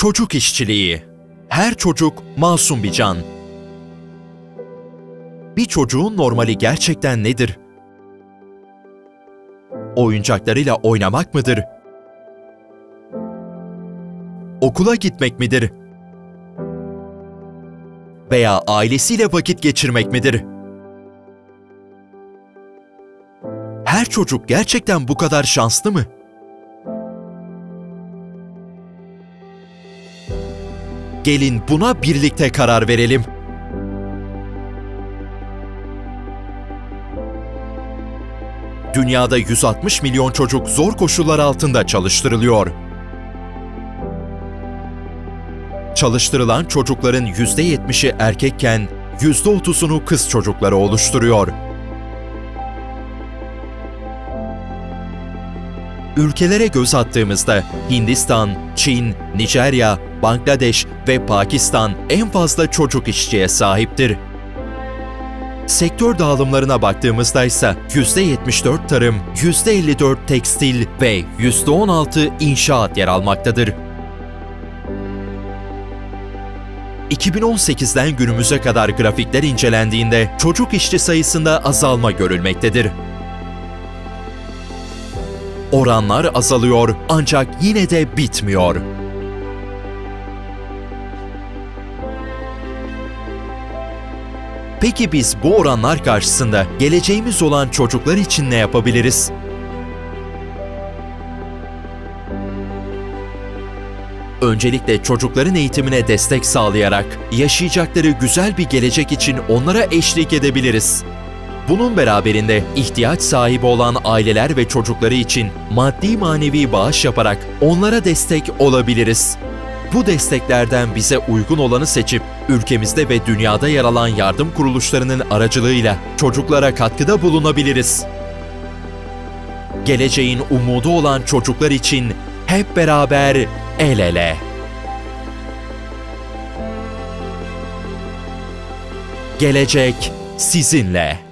Çocuk işçiliği. Her çocuk masum bir can. Bir çocuğun normali gerçekten nedir? Oyuncaklarıyla oynamak mıdır? Okula gitmek midir? Veya ailesiyle vakit geçirmek midir? Her çocuk gerçekten bu kadar şanslı mı? Gelin buna birlikte karar verelim. Dünyada 160 milyon çocuk zor koşullar altında çalıştırılıyor. Çalıştırılan çocukların %70'i erkekken %30'unu kız çocukları oluşturuyor. Ülkelere göz attığımızda Hindistan, Çin, Nijerya, Bangladeş ve Pakistan en fazla çocuk işçiye sahiptir. Sektör dağılımlarına baktığımızda ise %74 tarım, %54 tekstil ve %16 inşaat yer almaktadır. 2018'den günümüze kadar grafikler incelendiğinde çocuk işçi sayısında azalma görülmektedir. Oranlar azalıyor ancak yine de bitmiyor. Peki biz bu oranlar karşısında geleceğimiz olan çocuklar için ne yapabiliriz? Öncelikle çocukların eğitimine destek sağlayarak yaşayacakları güzel bir gelecek için onlara eşlik edebiliriz. Bunun beraberinde ihtiyaç sahibi olan aileler ve çocukları için maddi manevi bağış yaparak onlara destek olabiliriz. Bu desteklerden bize uygun olanı seçip ülkemizde ve dünyada yer alan yardım kuruluşlarının aracılığıyla çocuklara katkıda bulunabiliriz. Geleceğin umudu olan çocuklar için hep beraber el ele. Gelecek sizinle.